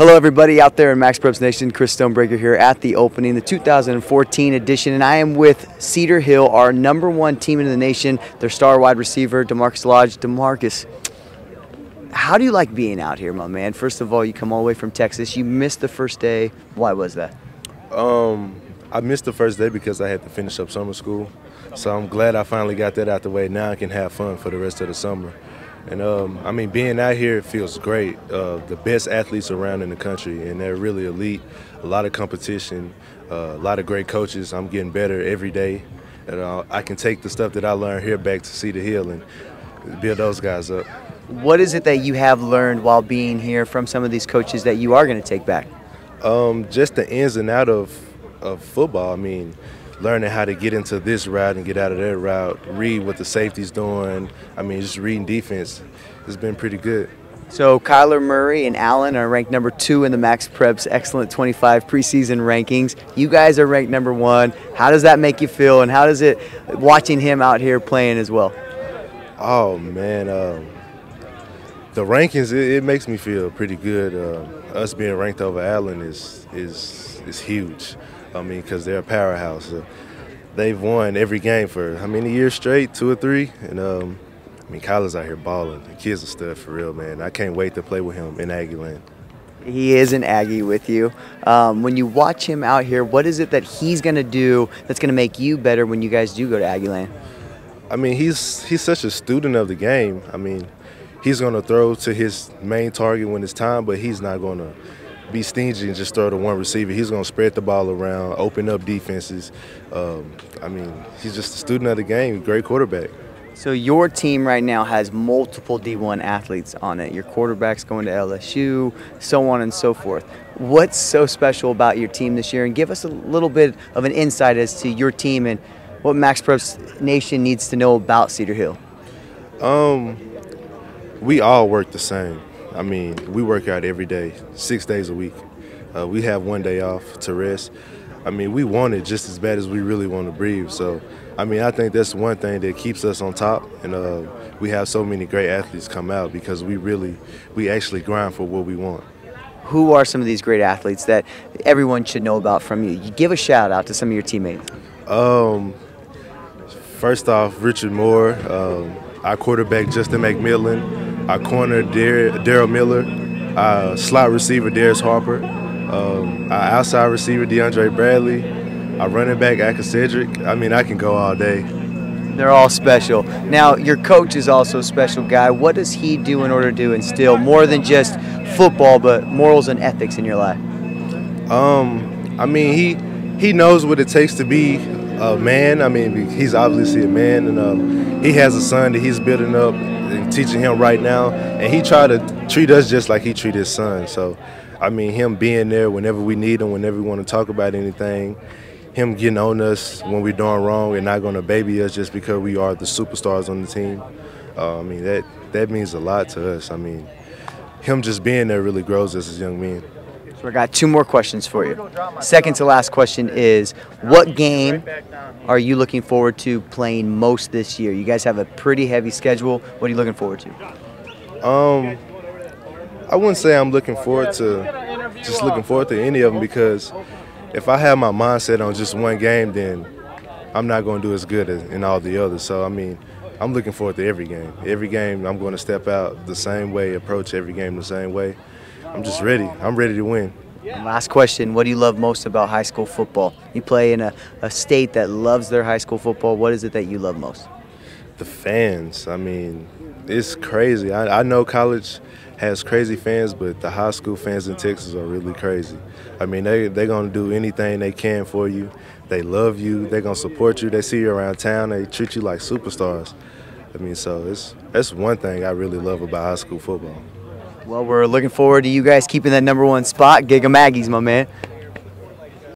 Hello, everybody out there in MaxPreps Nation. Chris Stonebreaker here at the opening, the 2014 edition, and I am with Cedar Hill, our number one team in the nation. Their star wide receiver, DaMarkus Lodge. DaMarkus, how do you like being out here, my man? First of all, you come all the way from Texas. You missed the first day. Why was that? Um, I missed the first day because I had to finish up summer school. So I'm glad I finally got that out the way. Now I can have fun for the rest of the summer. And um, I mean, being out here it feels great. Uh, the best athletes around in the country, and they're really elite. A lot of competition, uh, a lot of great coaches. I'm getting better every day. And uh, I can take the stuff that I learned here back to Cedar Hill and build those guys up. What is it that you have learned while being here from some of these coaches that you are going to take back? Um, just the ins and out of, of football. I mean, learning how to get into this route and get out of that route, read what the safety's doing. I mean, just reading defense has been pretty good. So Kyler Murray and Allen are ranked number two in the MaxPreps Xcellent 25 preseason rankings. You guys are ranked number one. How does that make you feel, and how does it watching him out here playing as well? Oh man, um, the rankings it, it, makes me feel pretty good. Uh, us being ranked over Allen is is is huge. I mean, because they're a powerhouse. Uh, they've won every game for how many years straight? Two or three? And um, I mean, Kyler's out here balling. The kid's a stud for real, man. I can't wait to play with him in Aggie land. He is an Aggie with you. Um, when you watch him out here, what is it that he's going to do that's going to make you better when you guys do go to Aggie land? I mean, he's he's such a student of the game. I mean, he's going to throw to his main target when it's time, but he's not going to be stingy and just throw to one receiver. He's going to spread the ball around, open up defenses. Um, I mean, he's just a student of the game, great quarterback. So your team right now has multiple D1 athletes on it. Your quarterback's going to LSU, so on and so forth. What's so special about your team this year? And give us a little bit of an insight as to your team and what MaxPreps Nation needs to know about Cedar Hill. Um, we all work the same. I mean, we work out every day, six days a week. Uh, we have one day off to rest. I mean, we want it just as bad as we really want to breathe. So, I mean, I think that's one thing that keeps us on top. And uh, we have so many great athletes come out because we really, we actually grind for what we want. Who are some of these great athletes that everyone should know about from you? You give a shout out to some of your teammates. Um, first off, Richard Moore, um, our quarterback Justin McMillan, our corner, Daryl Miller. Our slot receiver, Darius Harper. Um, our outside receiver, DeAndre Bradley. Our running back, Aka Cedric. I mean, I can go all day. They're all special. Now, your coach is also a special guy. What does he do in order to instill more than just football, but morals and ethics in your life? Um, I mean, he he knows what it takes to be a man. I mean, he's obviously a man, and um, he has a son that he's building up and teaching him right now. And he tried to treat us just like he treated his son. So, I mean, him being there whenever we need him, whenever we want to talk about anything, him getting on us when we're doing wrong and not going to baby us just because we are the superstars on the team. Uh, I mean, that, that means a lot to us. I mean, him just being there really grows us as young men. So I got two more questions for you. Second to last question is, what game are you looking forward to playing most this year? You guys have a pretty heavy schedule. What are you looking forward to? Um, I wouldn't say I'm looking forward to just looking forward to any of them because if I have my mindset on just one game, then I'm not going to do as good as in all the others. So I mean, I'm looking forward to every game. Every game, I'm going to step out the same way, approach every game the same way. I'm just ready. I'm ready to win. And last question, what do you love most about high school football? You play in a, a state that loves their high school football. What is it that you love most? The fans. I mean, it's crazy. I, I know college has crazy fans, but the high school fans in Texas are really crazy. I mean, they, they're going to do anything they can for you. They love you. They're going to support you. They see you around town. They treat you like superstars. I mean, so it's that's one thing I really love about high school football. Well, we're looking forward to you guys keeping that number one spot. Gig 'em Aggies, my man.